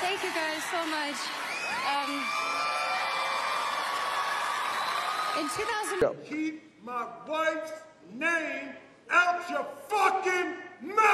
Thank you guys so much. Um, in 2000. Keep my wife's fucking mouth!